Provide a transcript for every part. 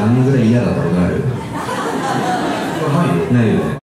あんぐらい嫌だったことある？ないよね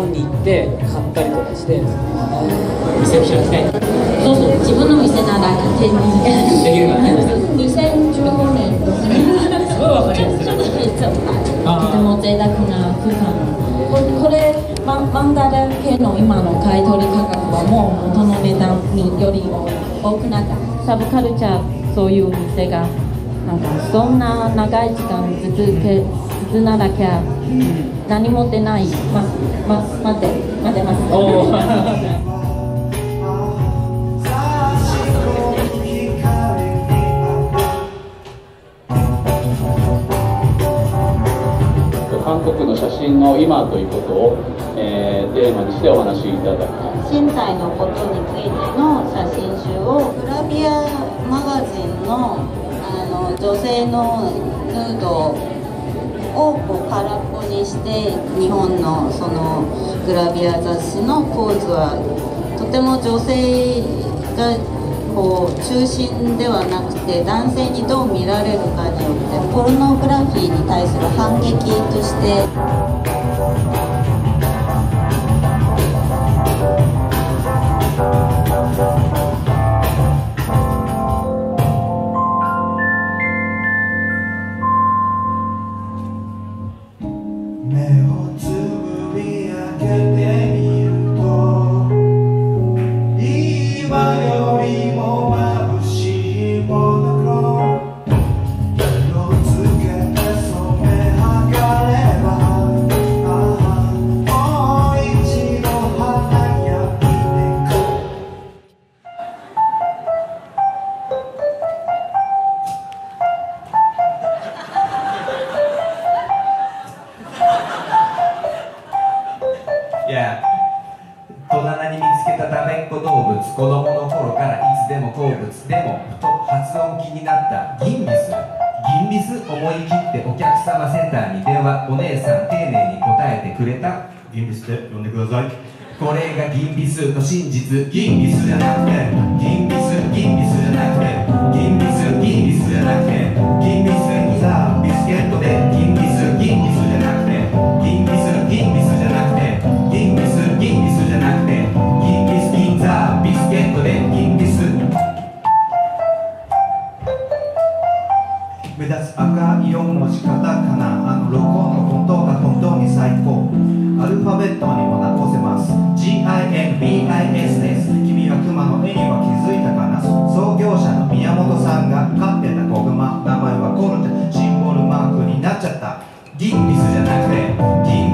本に行って買ったりとかして店を開きたいそうそう、自分の店なら勝手に。できるからね2015年すごいわかりやすいちょっと減っちゃった。あーとても贅沢な空間。ここれマンダラ系の今の買い取り価格はもう元の値段により多くなった。サブカルチャーそういう店がなんかそんな長い時間続け傷だらけ何も出ない。まま待って。待ってます。おお韓国の写真の今ということを、えーテーマにしてお話しいただきます身体のことについての写真集をグラビアマガジンのあの女性のヌードをこう空っぽにして日本のそのグラビア雑誌のポーズはとても女性がこう中心ではなくて男性にどう見られるかによってポルノグラフィーに対する反撃としていや戸棚に見つけたダメっ子動物子供の頃からいつでも好物。でもふと発音気になった。ギンビス。ギンビス思い切ってお客様センターに電話。お姉さん丁寧に答えてくれた。ギンビスって？呼んでください。これがギンビスの真実。ギンビスじゃなくてギンビス。ギンビスじゃなくてギンビス。ギンビスじゃなくてギンビス。にさビスケットでギンビス NBIS です君は熊の絵には気づいたかな？創業者の宮本さんが飼ってた子熊。名前はコルテシンボルマークになっちゃった。ギンビスじゃなくて。ギン